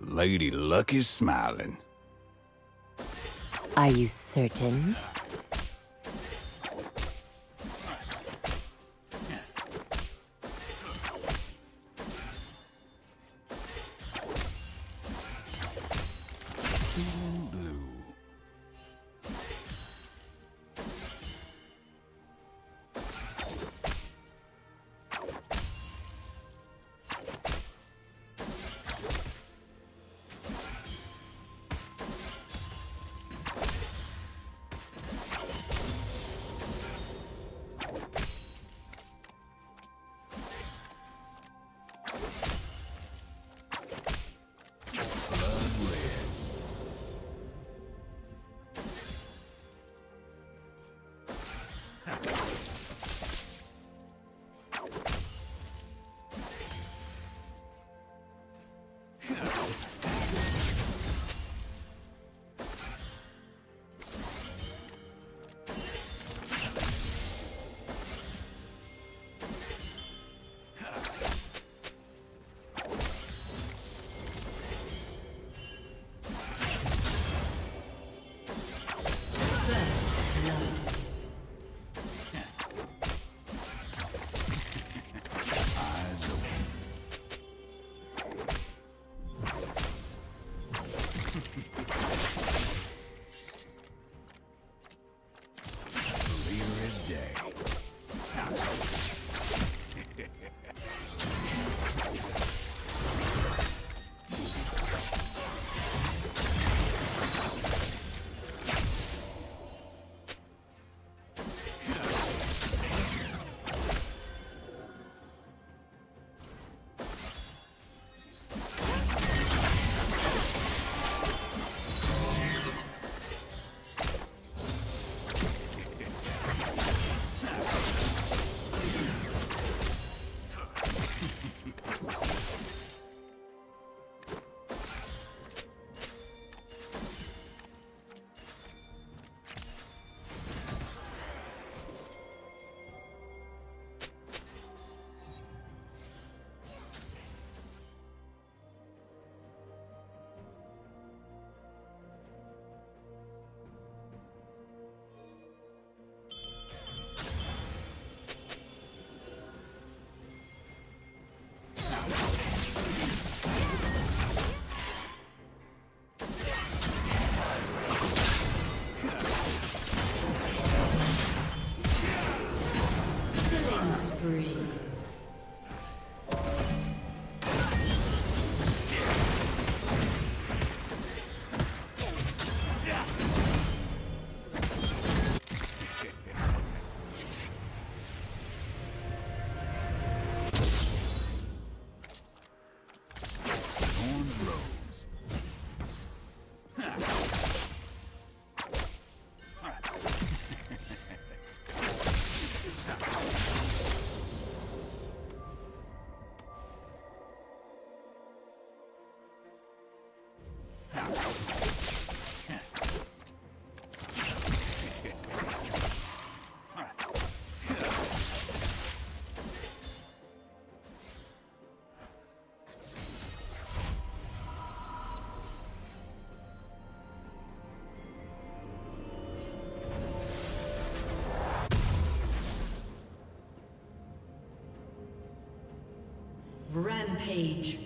Lady Luck is smiling. Are you certain? Rampage.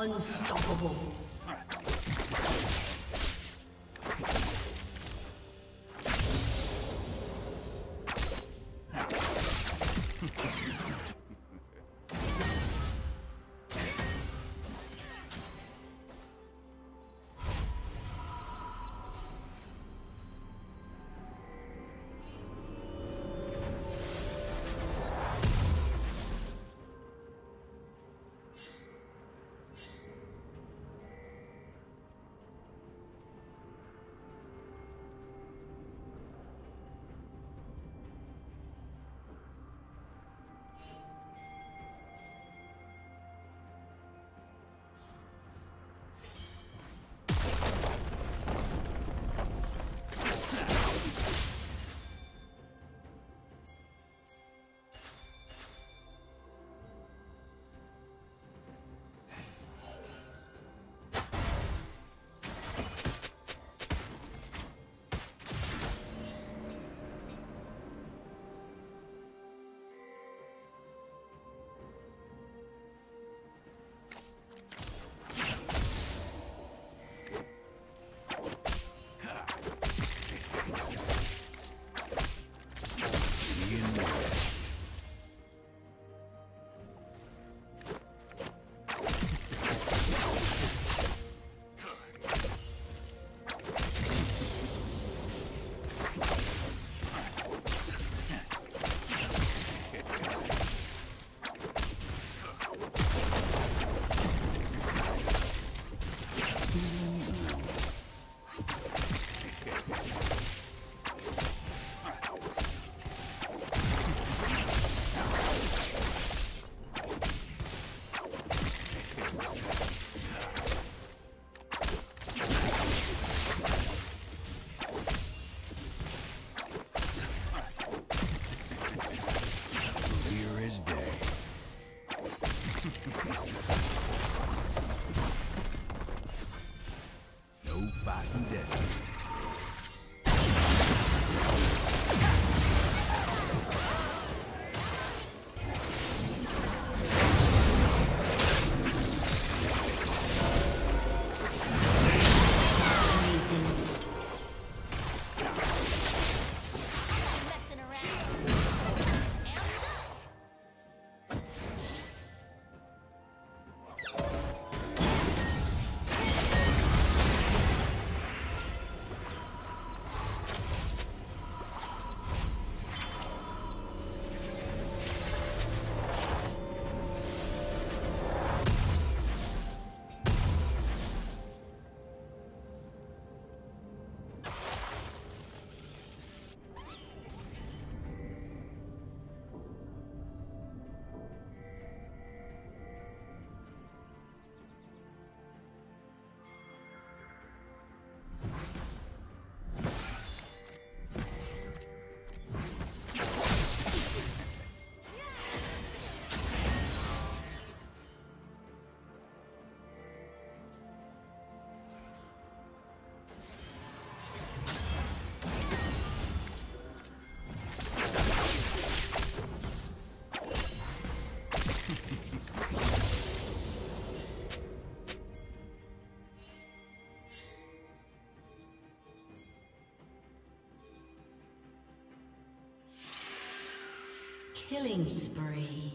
Unstoppable. Killing spree.